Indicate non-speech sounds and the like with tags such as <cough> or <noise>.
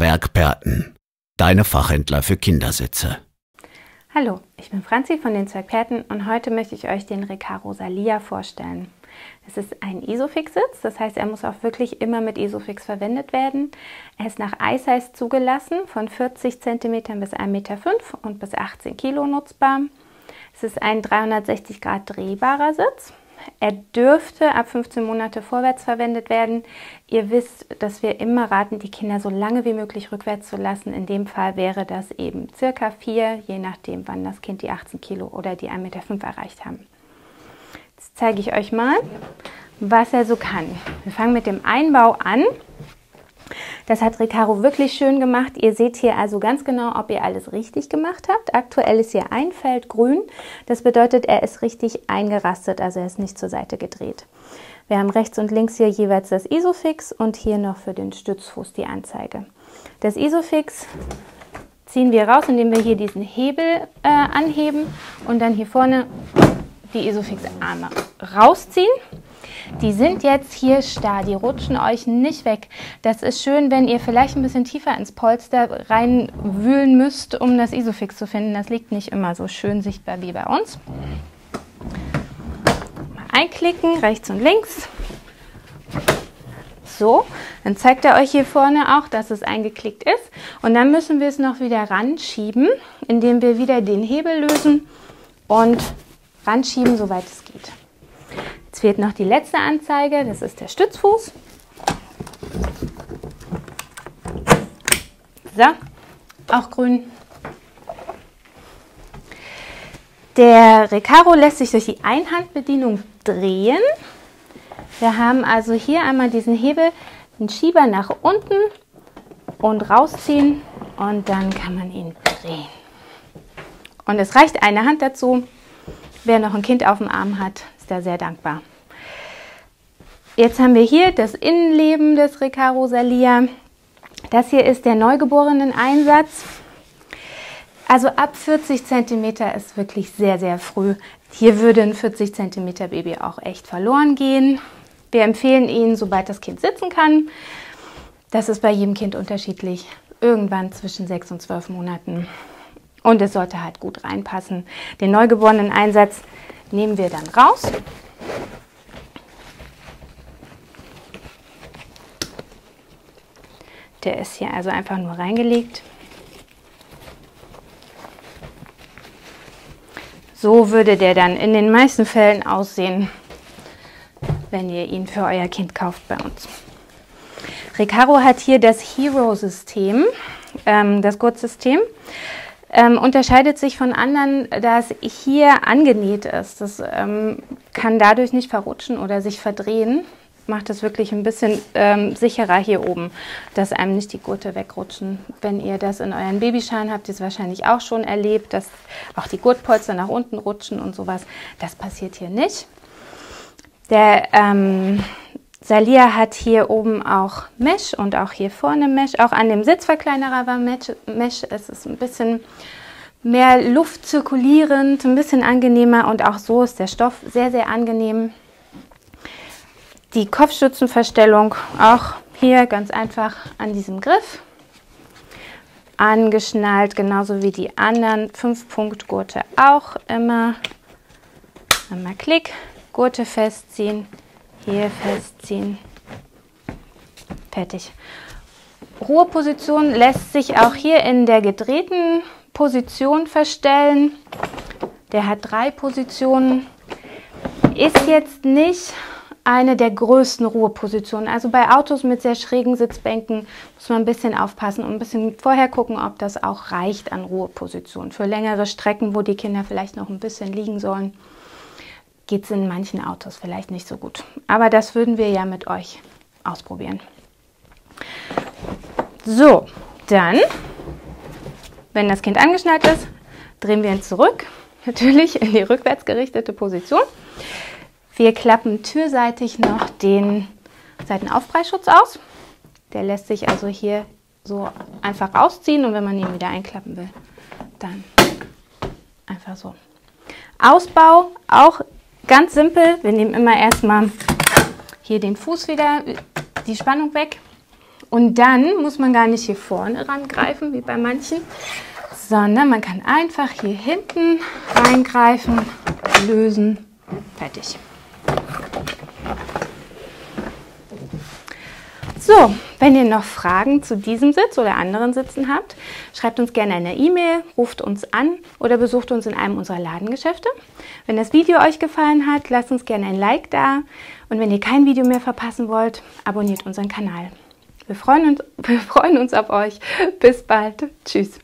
Zwergperten, deine Fachhändler für Kindersitze. Hallo, ich bin Franzi von den Zwergperten und heute möchte ich euch den Recaro Salia vorstellen. Es ist ein Isofix-Sitz, das heißt, er muss auch wirklich immer mit Isofix verwendet werden. Er ist nach iSize zugelassen, von 40 cm bis 1,5 Meter und bis 18 Kilo nutzbar. Es ist ein 360 Grad drehbarer Sitz. Er dürfte ab 15 Monate vorwärts verwendet werden. Ihr wisst, dass wir immer raten, die Kinder so lange wie möglich rückwärts zu lassen. In dem Fall wäre das eben circa 4, je nachdem, wann das Kind die 18 Kilo oder die 1,5 Meter erreicht haben. Jetzt zeige ich euch mal, was er so kann. Wir fangen mit dem Einbau an. Das hat Recaro wirklich schön gemacht. Ihr seht hier also ganz genau, ob ihr alles richtig gemacht habt. Aktuell ist hier ein Feld grün. Das bedeutet, er ist richtig eingerastet, also er ist nicht zur Seite gedreht. Wir haben rechts und links hier jeweils das Isofix und hier noch für den Stützfuß die Anzeige. Das Isofix ziehen wir raus, indem wir hier diesen Hebel äh, anheben und dann hier vorne die Isofix-Arme rausziehen. Die sind jetzt hier starr, die rutschen euch nicht weg. Das ist schön, wenn ihr vielleicht ein bisschen tiefer ins Polster reinwühlen müsst, um das Isofix zu finden. Das liegt nicht immer so schön sichtbar wie bei uns. Mal einklicken, rechts und links. So, dann zeigt er euch hier vorne auch, dass es eingeklickt ist. Und dann müssen wir es noch wieder ranschieben, indem wir wieder den Hebel lösen und ranschieben, soweit es geht. Jetzt fehlt noch die letzte Anzeige, das ist der Stützfuß. So, auch grün. Der Recaro lässt sich durch die Einhandbedienung drehen. Wir haben also hier einmal diesen Hebel, den Schieber nach unten und rausziehen und dann kann man ihn drehen. Und es reicht eine Hand dazu. Wer noch ein Kind auf dem Arm hat, ist da sehr dankbar. Jetzt haben wir hier das Innenleben des Recaro Salia. Das hier ist der Neugeborenen-Einsatz. Also ab 40 cm ist wirklich sehr, sehr früh. Hier würde ein 40 cm Baby auch echt verloren gehen. Wir empfehlen ihn, sobald das Kind sitzen kann. Das ist bei jedem Kind unterschiedlich. Irgendwann zwischen 6 und 12 Monaten. Und es sollte halt gut reinpassen. Den neugeborenen Einsatz nehmen wir dann raus. Der ist hier also einfach nur reingelegt. So würde der dann in den meisten Fällen aussehen, wenn ihr ihn für euer Kind kauft bei uns. Recaro hat hier das Hero-System, ähm, das Gurtsystem ähm, unterscheidet sich von anderen, dass hier angenäht ist. Das ähm, kann dadurch nicht verrutschen oder sich verdrehen. Macht es wirklich ein bisschen ähm, sicherer hier oben, dass einem nicht die Gurte wegrutschen. Wenn ihr das in euren Babyschalen habt, ihr es wahrscheinlich auch schon erlebt, dass auch die Gurtpolster nach unten rutschen und sowas. Das passiert hier nicht. Der ähm, Salia hat hier oben auch Mesh und auch hier vorne Mesh. Auch an dem Sitzverkleinerer war Mesh. Mesh. Es ist ein bisschen mehr Luft zirkulierend, ein bisschen angenehmer und auch so ist der Stoff sehr, sehr angenehm. Die Kopfstützenverstellung auch hier ganz einfach an diesem Griff angeschnallt, genauso wie die anderen 5-Punkt-Gurte auch immer. Einmal Klick, Gurte festziehen, hier festziehen. Fertig. Ruheposition lässt sich auch hier in der gedrehten Position verstellen. Der hat drei Positionen. Ist jetzt nicht eine der größten Ruhepositionen. Also bei Autos mit sehr schrägen Sitzbänken muss man ein bisschen aufpassen und ein bisschen vorher gucken, ob das auch reicht an Ruhepositionen. Für längere Strecken, wo die Kinder vielleicht noch ein bisschen liegen sollen, geht es in manchen Autos vielleicht nicht so gut. Aber das würden wir ja mit euch ausprobieren. So, dann, wenn das Kind angeschnallt ist, drehen wir ihn zurück, <laughs> natürlich in die rückwärts gerichtete Position. Wir klappen türseitig noch den Seitenaufprallschutz aus. Der lässt sich also hier so einfach rausziehen und wenn man ihn wieder einklappen will, dann einfach so. Ausbau auch Ganz simpel, wir nehmen immer erstmal hier den Fuß wieder, die Spannung weg Und dann muss man gar nicht hier vorne rangreifen, wie bei manchen, sondern man kann einfach hier hinten reingreifen, lösen, fertig. So, wenn ihr noch Fragen zu diesem Sitz oder anderen Sitzen habt, schreibt uns gerne eine E-Mail, ruft uns an oder besucht uns in einem unserer Ladengeschäfte. Wenn das Video euch gefallen hat, lasst uns gerne ein Like da und wenn ihr kein Video mehr verpassen wollt, abonniert unseren Kanal. Wir freuen uns, <laughs> wir freuen uns auf euch. Bis bald. Tschüss.